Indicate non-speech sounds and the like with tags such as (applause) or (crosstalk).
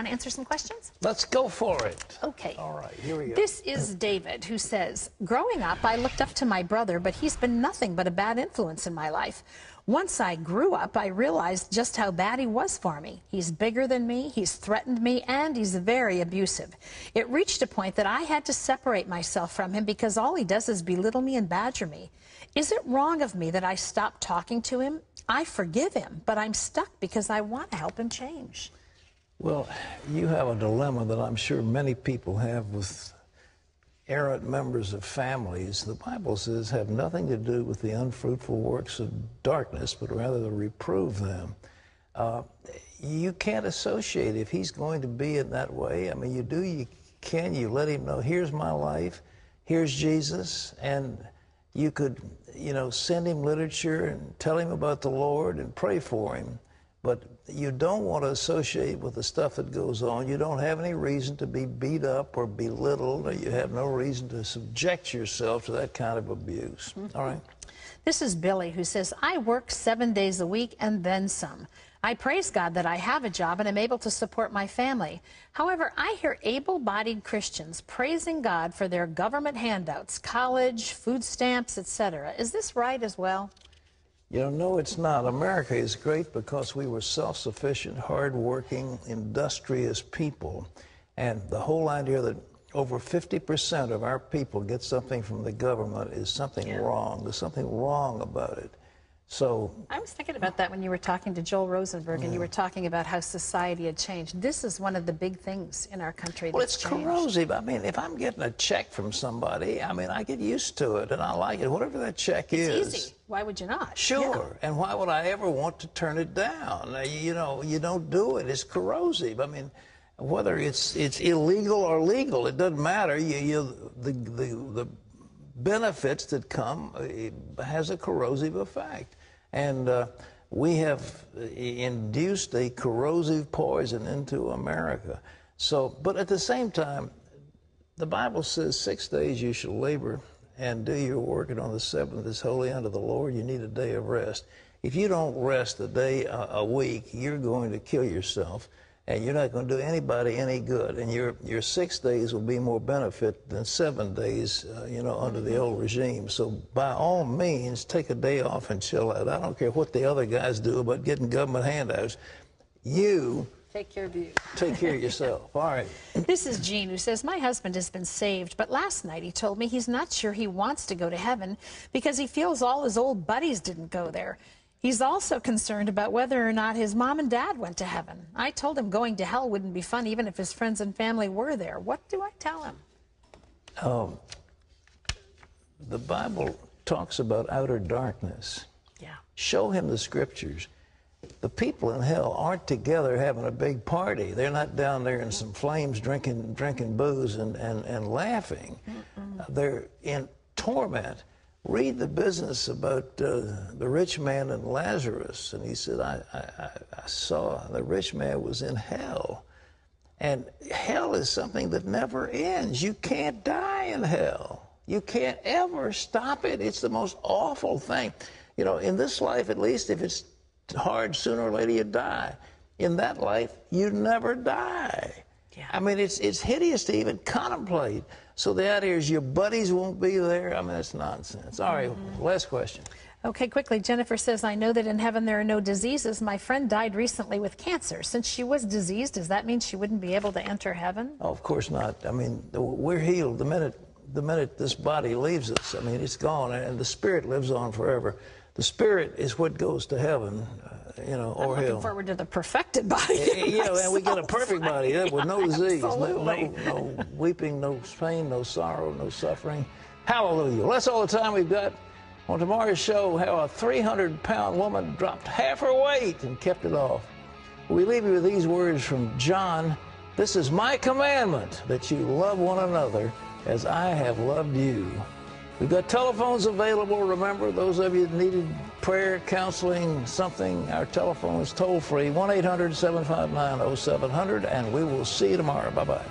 Want to answer some questions? Let's go for it. Okay. All right, here we go. This is David who says, Growing up, I looked up to my brother, but he's been nothing but a bad influence in my life. Once I grew up, I realized just how bad he was for me. He's bigger than me, he's threatened me, and he's very abusive. It reached a point that I had to separate myself from him because all he does is belittle me and badger me. Is it wrong of me that I stopped talking to him? I forgive him, but I'm stuck because I want to help him change. Well, you have a dilemma that I'm sure many people have with errant members of families. The Bible says have nothing to do with the unfruitful works of darkness, but rather to reprove them. Uh, you can't associate if he's going to be in that way. I mean, you do, you can, you let him know, here's my life, here's Jesus, and you could, you know, send him literature and tell him about the Lord and pray for him. But you don't want to associate with the stuff that goes on. You don't have any reason to be beat up or belittled, or you have no reason to subject yourself to that kind of abuse. Mm -hmm. All right? This is Billy who says, I work seven days a week and then some. I praise God that I have a job and am able to support my family. However, I hear able bodied Christians praising God for their government handouts, college, food stamps, etc. Is this right as well? You know, no, it's not. America is great because we were self sufficient, hard-working, industrious people. And the whole idea that over 50% of our people get something from the government is something yeah. wrong. There's something wrong about it. So I was thinking about that when you were talking to Joel Rosenberg yeah. and you were talking about how society had changed. This is one of the big things in our country. Well, it's changed. corrosive. I mean, if I'm getting a check from somebody, I mean, I get used to it and I like it, whatever that check it's is. Easy. Why would you not? Sure. Yeah. And why would I ever want to turn it down? You know, you don't do it. It's corrosive. I mean, whether it's it's illegal or legal, it doesn't matter. You, you the the the benefits that come has a corrosive effect. And uh, we have induced a corrosive poison into America. So, but at the same time, the Bible says six days you shall labor and do your work, and on the seventh is holy unto the Lord. You need a day of rest. If you don't rest a day a week, you're going to kill yourself and you're not going to do anybody any good. And your your six days will be more benefit than seven days, uh, you know, under the old regime. So by all means, take a day off and chill out. I don't care what the other guys do about getting government handouts. You Take care of you. Take care of yourself. (laughs) All right. This is Jean who says, My husband has been saved, but last night he told me he's not sure he wants to go to heaven because he feels all his old buddies didn't go there. He's also concerned about whether or not his mom and dad went to heaven. I told him going to hell wouldn't be fun even if his friends and family were there. What do I tell him? Um, the Bible talks about outer darkness. Yeah. Show him the scriptures. The people in hell aren't together having a big party. They're not down there in some flames drinking drinking booze and, and, and laughing. They're in torment read the business about uh, the rich man and Lazarus. And he said, I, I, I saw the rich man was in hell. And hell is something that never ends. You can't die in hell. You can't ever stop it. It's the most awful thing. You know, in this life, at least, if it's hard, sooner or later you die. In that life, you never die. Yeah. I mean, it's it's hideous to even contemplate. So the idea is your buddies won't be there. I mean, that's nonsense. All right, mm-hmm. last question. Okay, quickly. Jennifer says, I know that in heaven there are no diseases. My friend died recently with cancer. Since she was diseased, does that mean she wouldn't be able to enter heaven? Oh, of course not. I mean, we're healed the minute the minute this body leaves us. I mean, it's gone, and the spirit lives on forever. The spirit is what goes to heaven uh, you know, or I'm looking forward to the perfected body. Eh, eh, you know, and we get a perfect body yeah, with no (laughs) disease, no, no, no weeping, no pain, no sorrow, no suffering. Hallelujah. Well, that's all the time we've got. On tomorrow's show, how a 300 pound woman dropped half her weight and kept it off. We leave you with these words from John This is my commandment that you love one another as I have loved you. We've got telephones available. Remember, those of you that needed prayer, counseling, something, our telephone is toll free 1 800 759 0700, and we will see you tomorrow. Bye bye.